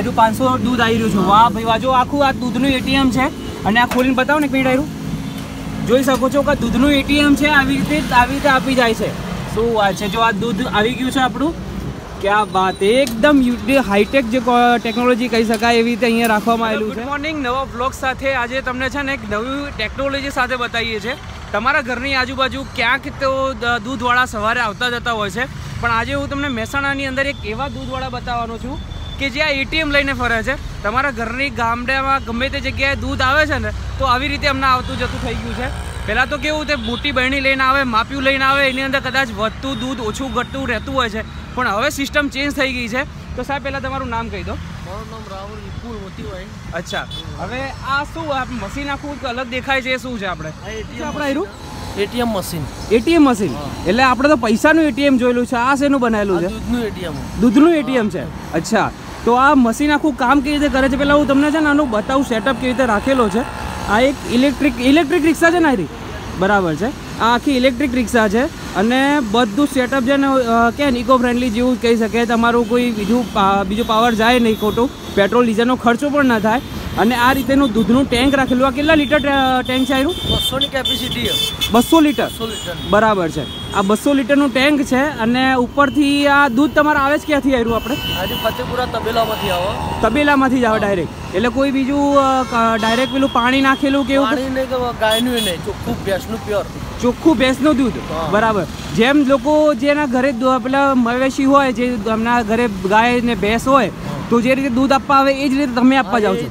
હજુ પાંચસો દૂધ આવી રહ્યું છે. વાહ ભાઈ વાહ જો આખું આ દૂધનું એટીએમ છે. અને આ ખોલીને બતાવો ને એક મિનિટ આવ્યું જોઈ શકો છો કે દૂધનું એટીએમ છે આવી રીતે આવી રીતે આપી જાય છે. શું વાત છે? જો આ દૂધ આવી ગયું છે આપણું. ક્યાં વાત. એકદમ હાઈટેક જે ટેકનોલોજી કહી શકાય એવી રીતે અહીંયા રાખવામાં આવેલું છે. ગુડ મોર્નિંગ નવા બ્લોગ સાથે આજે તમને છે ને એક નવી ટેકનોલોજી સાથે બતાવીએ છીએ. તમારા ઘરની આજુબાજુ ક્યાંક તો દૂધવાળા સવારે આવતા જતા હોય છે. પણ આજે હું તમને મહેસાણાની અંદર એક એવા દૂધવાળા બતાવવાનો છું કે જે આ એટીએમ લઈને ફરે છે તમારા ઘરની ગામડામાં ગમે તે જગ્યાએ દૂધ આવે છે ને તો આવી રીતે અમને આવતું જતું થઈ ગયું છે. પહેલાં તો કેવું તે મોટી બહેણી લઈને આવે માપ્યું લઈને આવે એની અંદર કદાચ વધતું દૂધ ઓછું ઘટતું રહેતું હોય છે પણ હવે સિસ્ટમ ચેન્જ થઈ ગઈ છે. તો સાહેબ પહેલાં તમારું નામ કહી દો. મારું નામ રાહુલ વિપુલ મોતીભાઈ. અચ્છા. હવે આ શું આ મશીન આખું અલગ દેખાય છે એ શું છે આપણે? આ આપણે આવ્યું એટીએમ મશીન એટીએમ મશીન એટલે આપણે તો પૈસાનું એટીએમ જોયેલું છે આ શેનું બનાવેલું છે? દૂધનું એટીએમ દૂધનું એટીએમ છે. અચ્છા. તો આ મશીન આખું કામ કેવી રીતે કરે છે? પહેલાં હું તમને છે ને આનું બતાવું સેટઅપ કેવી રીતે રાખેલો છે. આ એક ઇલેક્ટ્રિક ઇલેક્ટ્રિક રિક્ષા છે ને આરી બરાબર છે. આ આખી ઇલેક્ટ્રિક રિક્ષા છે અને બધું સેટઅપ છે ને કે ઇકો ફ્રેન્ડલી જેવું કહી શકે તમારું કોઈ બીજું બીજું પાવર જાય નહીં ખોટું. પેટ્રોલ ડીઝલનો ખર્ચો પણ ના થાય. અને આ રીતેનું દૂધનું ટેન્ક રાખેલું. આ કેટલા લીટર ટેન્ક છે આનું બસોની કેપેસિટી બસો લીટર? બરાબર છે. આ બસો લીટરનું ટેન્ક છે અને ઉપરથી આ દૂધ તમારે આવે જ ક્યાંથી આવ્યું આપણે? ફતેપુરા તબેલામાંથી આવો. તબેલામાંથી જ આવે ડાયરેક્ટ એટલે કોઈ બીજું ડાયરેક્ટ પેલું પાણી નાખેલું કે એવું ગાયનું નહીં ચોખ્ખું ભેંસનું પ્યોર. ચોખ્ખું ભેંસનું દૂધ. બરાબર. જેમ લોકો જેના ઘરે પેલા મવેશી હોય જે એમના ઘરે ગાય ને ભેંસ હોય તો જે રીતે દૂધ આપવા આવે એ જ રીતે તમે આપવા જાઓ છો.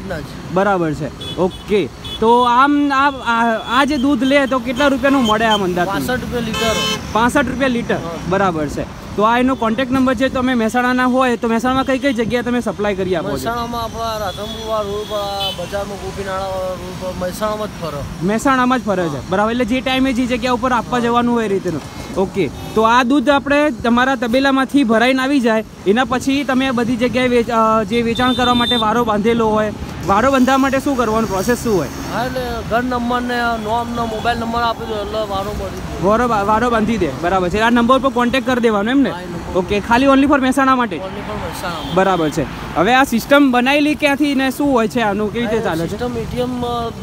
બરાબર છે. ઓકે. તો આમ આ જે દૂધ લે તો કેટલા રૂપિયાનું મળે આમ અંદાજ પાસઠ રૂપિયા લીટર. પાસઠ રૂપિયા લીટર. બરાબર છે. તો આ એનો કોન્ટેક્ટ નંબર છે તમે મહેસાણાના હોય તો મહેસાણામાં કઈ કઈ જગ્યાએ તમે સપ્લાય કરી આપો મહેસાણામાં આપણા રાધનપુર રોડ પર બજારમાં ગોપીનાળા રોડ પર મહેસાણામાં જ ફરે. મહેસાણામાં જ ફરે છે. બરાબર. એટલે જે ટાઈમે જે જગ્યા ઉપર આપવા જવાનું હોય એ રીતનું. ઓકે. તો આ દૂધ આપણે તમારા તબેલામાંથી ભરાઈને આવી જાય. એના પછી તમે બધી જગ્યાએ જે વેચાણ કરવા માટે વારો બાંધેલો હોય વારો બાંધવા માટે શું કરવાનું? પ્રોસેસ શું હોય? હા એટલે ઘર નંબર ને નોમ ને મોબાઈલ નંબર આપી દો એટલે વારો ગયો વારો વારો બાંધી દે. બરાબર છે. આ નંબર પર કોન્ટેક્ટ કરી દેવાનો એમ ને. ઓકે ખાલી ઓનલી ફોર મહેસાણા માટે? બરાબર છે. હવે આ સિસ્ટમ બનાવેલી ક્યાંથી ને શું હોય છે? આનું કેવી રીતે ચાલે છે? સિસ્ટમ એટીએમ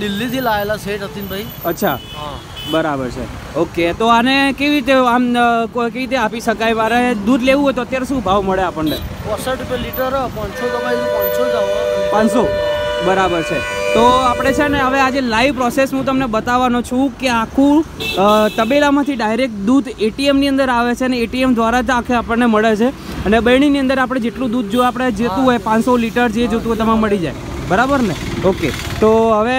દિલ્હીથી લાયેલા છે રતીનભાઈ. અચ્છા. બરાબર છે. ઓકે તો આને કેવી રીતે આમ કેવી રીતે આપી શકાય? મારે દૂધ લેવું હોય તો અત્યારે શું ભાવ મળે આપણને? પોસઠ રૂપિયા લીટર પાંચસો પાંચસો? બરાબર છે. તો આપણે છે ને હવે આજે લાઈવ પ્રોસેસ હું તમને બતાવવાનો છું કે આખું તબેલામાંથી ડાયરેક્ટ દૂધ એટીએમની અંદર આવે છે અને એટીએમ દ્વારા જ આખે આપણને મળે છે. અને બહેણીની અંદર આપણે જેટલું દૂધ જો આપણે જોતું હોય પાંચસો લીટર જે જોતું હોય તમારે મળી જાય. બરાબર ને? ઓકે તો હવે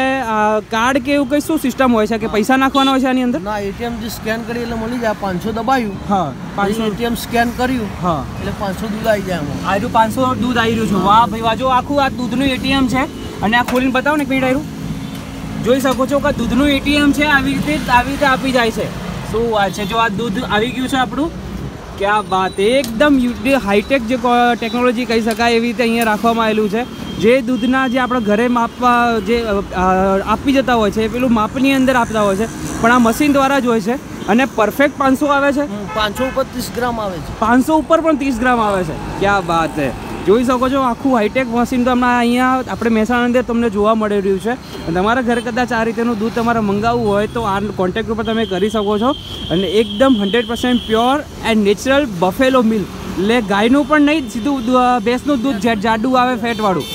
કાર્ડ કે એવું કઈ શું સિસ્ટમ હોય છે કે પૈસા નાખવાના હોય છે આની અંદર? ના એટીએમ જે સ્કેન કરી એટલે મળી જાય. પાંચસો દબાયું. હા પાંચસો. એટીએમ સ્કેન કર્યું. હા. એટલે પાંચસો દૂધ આવી જાય આજુ પાંચસો દૂધ આવી રહ્યું છે. વાહ ભાઈ વાજો આખું આ દૂધનું એટીએમ છે. અને આ ખોલીને બતાવો ને એક મિનિટ આવ્યું જોઈ શકો છો કે દૂધનું એટીએમ છે આવી રીતે આવી રીતે આપી જાય છે. શું વાત છે? જો આ દૂધ આવી ગયું છે આપણું ક્યાં વાત. એકદમ હાઈટેક જે ટેકનોલોજી કહી શકાય એવી રીતે અહીંયા રાખવામાં આવેલું છે. જે દૂધના જે આપણે ઘરે માપવા જે આપી જતા હોય છે એ પેલું માપની અંદર આપતા હોય છે. પણ આ મશીન દ્વારા જ હોય છે. અને પરફેક્ટ પાંચસો આવે છે. પાંચસો ઉપર ત્રીસ ગ્રામ આવે છે. પાંચસો ઉપર પણ ત્રીસ ગ્રામ આવે છે. ક્યાં વાત છે? જોઈ શકો છો આખું હાઈટેક મશીન તો હમણાં અહીંયા આપણે મહેસાણા અંદર તમને જોવા મળી રહ્યું છે. અને તમારા ઘરે કદાચ આ રીતેનું દૂધ તમારે મંગાવવું હોય તો આ કોન્ટેક્ટ ઉપર તમે કરી શકો છો. અને એકદમ hundred percent pure and natural buffalo milk એટલે ગાયનું પણ નહીં સીધું ભેંસનું દૂધ જે જાડું આવે ફેટવાળું.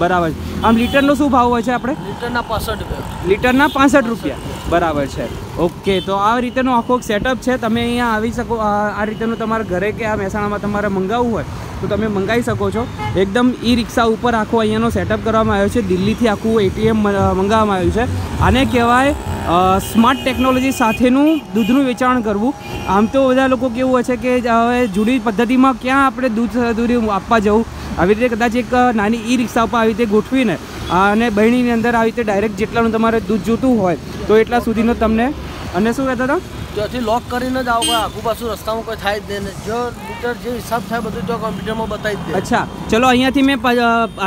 બરાબર. આમ લીટરનો શું ભાવ હોય છે આપણે? લીટરના પાસઠ રૂપિયા. લીટરના પાસઠ રૂપિયા. બરાબર છે. ઓકે, તો આ રીતેનો આખો સેટઅપ છે. તમે અહીંયા આવી શકો, આ રીતેનું તમારા ઘરે કે આ મહેસાણામાં તમારે મંગાવવું હોય, તો તમે મંગાવી શકો છો. એકદમ ઈ રિક્ષા ઉપર આખો અહીંયાનો સેટઅપ કરવામાં આવ્યો છે. દિલ્હીથી આખું એટીએમ મંગાવવામાં આવ્યું છે. આને કહેવાય સ્માર્ટ ટેકનોલોજી સાથેનું દૂધનું વેચાણ કરવું. આમ તો બધા લોકો કેવું હોય છે કે હવે જૂની પદ્ધતિમાં ક્યાં આપણે દૂધ દૂધ આપવા જવું? આવી રીતે કદાચ એક નાની ઈ રિક્ષા ઉપર આવી રીતે ગોઠવીને, અને બહેણીની અંદર આવી રીતે ડાયરેક્ટ જેટલાનું તમારે દૂધ જોતું હોય, તો એટલા સુધીનો તમને અને શું કહેતા હતા? ત્યાંથી લોક કરીને જ આવો કોઈ આખું પાછું રસ્તામાં કોઈ થાય જ નહીં જો મીટર જે હિસાબ થાય બધું તો કોમ્પ્યુટરમાં બતાવી દે. અચ્છા ચલો અહીંયાથી મેં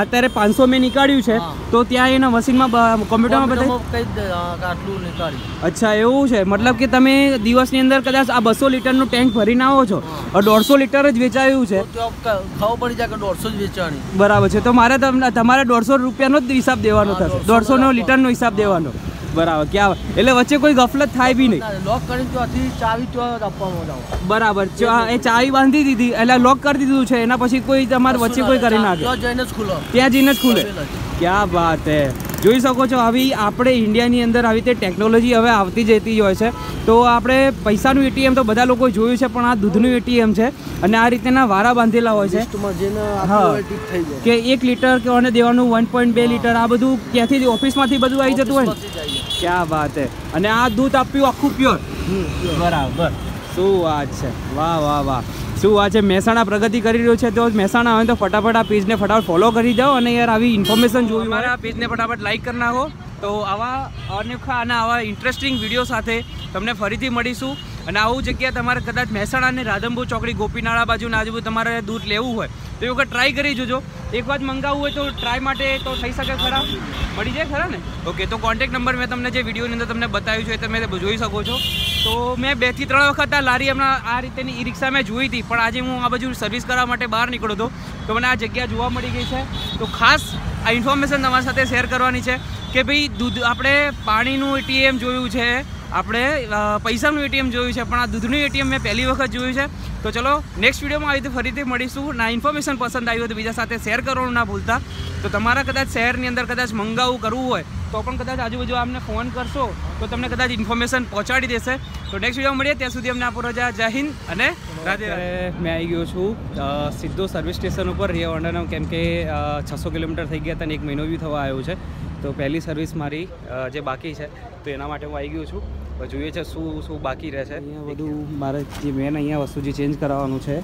અત્યારે પાંચસો મેં નીકાળ્યું છે. તો ત્યાં એના મશીનમાં કોમ્પ્યુટરમાં બતાવી કહી આટલું નીકાળ્યું. અચ્છા એવું છે. મતલબ કે તમે દિવસની અંદર કદાચ આ બસો લીટરનું ટેન્ક ભરીને આવો છો. દોઢસો લીટર જ વેચાયું છે. ખબર પડી જાય કે દોઢસો જ વેચાણી. બરાબર છે. તો મારે તમને તમારે દોઢસો રૂપિયાનો જ હિસાબ દેવાનો થશે. 150 દોઢસો નો લીટરનો હિસાબ દેવાનો. બરાબર. ક્યાં એટલે વચ્ચે કોઈ ગફલત થાય બી નહીં. લોક કરીને ત્યાંથી ચાવી ત્યાં આપવામાં જાવ બરાબર. એ ચાવી બાંધી દીધી એટલે લોક કરી દીધું છે. એના પછી કોઈ તમારે વચ્ચે કોઈ કરી નાખે ત્યાં જઈને જ ખુલે ત્યાં જઈને જ ખુલે ક્યાં વાત હે. જોઈ શકો છો આવી આપણે ઇન્ડિયાની અંદર આવી રીતે ટેકનોલોજી હવે આવતી જતી હોય છે. તો આપણે પૈસાનું એટીએમ તો બધા લોકોએ જોયું છે પણ આ દૂધનું એટીએમ છે. અને આ રીતેના વારા બાંધેલા હોય છે. હા. કે એક લીટર કે અને દેવાનું વન પોઈન્ટ બે લીટર આ બધું ક્યાંથી ઓફિસમાંથી બધું આવી જતું હોય ક્યાં વાત છે અને આ દૂધ આપ્યું આખું પ્યોર. બરાબર. શું વાત છે? વાહ વાહ વાહ. શું વાત છે? મહેસાણા પ્રગતિ કરી રહ્યું છે તો મહેસાણા આવે તો ફટાફટ આ પેજને ફટાફટ ફોલો કરી જાઓ અને યાર આવી ઇન્ફોર્મેશન જોવી મારે આ પેજને ફટાફટ લાઈક કરી નાખો. તો આવા અનોખા અને આવા ઇન્ટરેસ્ટિંગ વીડિયો સાથે તમને ફરીથી મળીશું. અને આવું જગ્યા તમારે કદાચ મહેસાણા અને રાધનપુર ચોકડી ગોપીનાળા બાજુ આજુબાજુ તમારે દૂધ લેવું હોય, તો એ વખત ટ્રાય કરી જોજો. એક વાર મંગાવવું હોય તો ટ્રાય માટે તો થઈ શકે ખરા. મળી જાય ખરા ને? ઓકે તો કોન્ટેક્ટ નંબર મેં તમને જે વિડીયોની અંદર તમને બતાવ્યું છે તમે જોઈ શકો છો. તો મેં બેથી ત્રણ વખત આ લારી હમણાં આ રીતેની ઈ રિક્ષા મેં જોઈ હતી, પણ આજે હું આ બાજુ સર્વિસ કરવા માટે બહાર નીકળ્યો હતો. તો મને આ જગ્યા જોવા મળી ગઈ છે. તો ખાસ આ ઇન્ફોર્મેશન તમારી સાથે શેર કરવાની છે કે ભાઈ દૂધ આપણે પાણીનું એટીએમ જોયું છે આપણે પૈસાનું એટીએમ જોયું છે, પણ આ દૂધનું એટીએમ મેં પહેલી વખત જોયું છે. તો ચલો નેક્સ્ટ વિડીયોમાં આવી રીતે ફરીથી મળીશું. ના ઇન્ફોર્મેશન પસંદ આવ્યું તો બીજા સાથે શેર કરવાનું ના ભૂલતા. તો તમારા કદાચ શહેરની અંદર કદાચ મંગાવવું કરવું હોય, તો પણ કદાચ આજુબાજુ અમને ફોન કરશો, તો તમને કદાચ ઇન્ફોર્મેશન પહોંચાડી દેશે. તો નેક્સ્ટ વીડિયો મળીએ, ત્યાં સુધી અમને આપો રજા જય હિન્દ અને મેં આવી ગયો છું સીધો સર્વિસ સ્ટેશન ઉપર રિયા હોન્ડાનો કેમ કે છસો કિલોમીટર થઈ ગયા હતા અને એક મહિનો બી થવા આવ્યો છે. તો પહેલી સર્વિસ મારી જે બાકી છે, તો એના માટે હું આવી ગયો છું. જોઈએ છે શું શું બાકી રહેશે અહીંયા બધું મારે જે મેન અહીંયા વસ્તુ જે ચેન્જ કરાવવાનું છે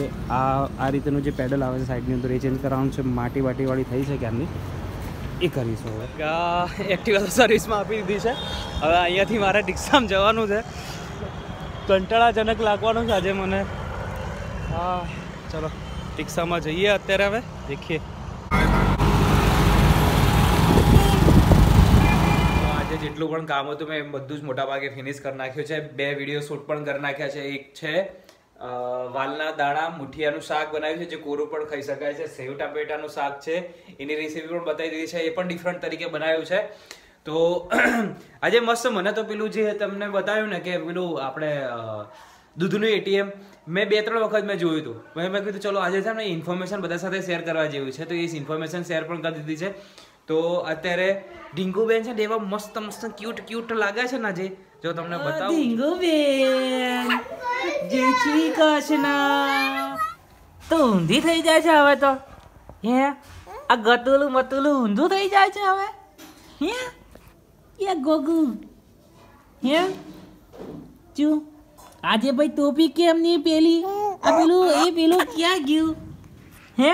એ આ આ રીતેનું જે પેડલ આવે છે સાઈડની અંદર એ ચેન્જ કરાવવાનું છે. માટી વાટીવાળી થઈ છે ક્યારની? એ કરીશું હવે. એક્ટિવા તો સર્વિસમાં આપી દીધી છે. હવે અહીંયાથી મારે રિક્ષામાં જવાનું છે. કંટાળાજનક લાગવાનું છે આજે મને. હા ચલો રિક્ષામાં જઈએ અત્યારે હવે. દેખીએ આજે જેટલું પણ કામ હતું મેં બધું જ મોટા ભાગે ફિનિશ કરી નાખ્યું છે. બે વીડિયો શૂટ પણ કરી નાખ્યા છે. એક છે વાલના દાણા, મુઠિયાનું શાક બનાવ્યું છે, જે કોરું પણ ખાઈ શકાય છે. સેવ ટામેટાનું શાક છે. એની રેસીપી પણ બતાવી દીધી છે. એ પણ ડિફરન્ટ તરીકે બનાવ્યું છે. તો, આજે મસ્ત મને તો પેલું જે તમને બતાવ્યું ને કે પેલું આપણે દૂધનું એટીએમ મેં બે ત્રણ વખત મેં જોયું હતું. મેં મેં કીધું, ચલો, આજે છે ને ઇન્ફોર્મેશન બધા સાથે શેર કરવા જેવું છે. તો એ ઇન્ફોર્મેશન શેર પણ કરી દીધી છે. તો અત્યારે ઢીંગુબેન છે ને એવા મસ્ત મસ્ત ક્યુટ ક્યુટ લાગે છે ને જે જો તમને બતાવું ઢીંગુબેન જે છી કૃષ્ણ તો ઊંધી થઈ જાય છે હવે તો. હે? આ ગતુલું મતુલું ઊંધું થઈ જાય છે હવે. હે? એ ગોગુ. હે? ચું. આજે ભાઈ ટોપી કેમ ની પેલી? આ પેલું એ પેલું ક્યાં ગયું? હે?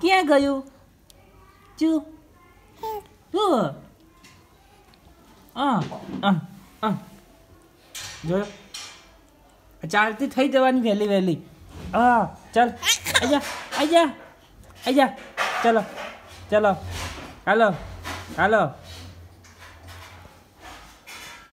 ક્યાં ગયું? ચું. જોયો ચાલતી થઈ જવાની વહેલી વહેલી. હા, ચાલ. આજા આજા આજા. ચલો ચલો. હાલો હાલો.